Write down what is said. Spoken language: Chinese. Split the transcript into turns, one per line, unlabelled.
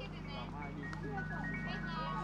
谢谢。